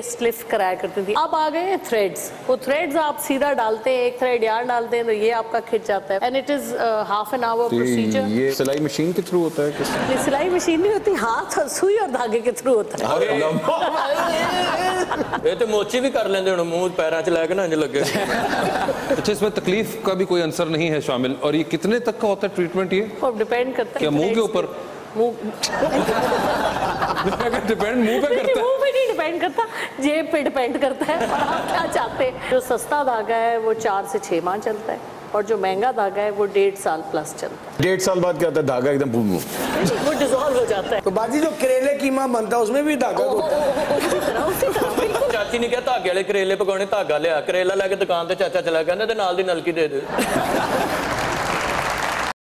स्लिफ कराया करती थी। अब आ गए हैं थ्रेड्स वो थ्रेड्स आप सीधा डालते हैं एक थ्रेड यार डालते हैं तो ये आपका खिंच जाता है। And it is half an hour procedure ये सिलाई मशीन के थ्रू होता है ये सिलाई मशीन नहीं होती हाथ और सुई और धागे के थ्रू होता है। ये तो मोची भी कर लेंगे हम मुँह पैरों च लैके ना इंज लगे अच्छा इसमें तकलीफ़ का भी कोई आंसर नहीं है शामिल। और ये कितने तक का होता है ट्रीटमेंट ये? डिपेंड करता है क्या मुँह के ऊपर? मुँह डिपेंड मुँह पे करता है। डिपेंड करता जेब पे डिपेंड करता है और आप क्या चाहते हैं जो सस्ता धागा है वो चार से छह माह चलता है और जो महंगा धागा है वो डेढ़ साल प्लस चलता डेढ़ साल बाद क्या होता है धागा एकदम बूम बूम है वो डिजोल्व हो जाता है तो बाजी जो करेले कीमा बनता है उसमें भी धागा होता है उसी तरह उसी तरह बिल्कुल ਚਾਚੀ ਨੇ ਕਿਹਾ ਧਾਗੇ ਵਾਲੇ ਕਰੇਲੇ ਪਕਾਉਣੇ ਧਾਗਾ ਲਿਆ ਕਰੇਲਾ ਲੈ ਕੇ ਦੁਕਾਨ ਤੇ ਚਾਚਾ ਚਲਾ ਕਹਿੰਦਾ ਤੇ ਨਾਲ ਦੀ ਨਲਕੀ ਦੇ ਦੇ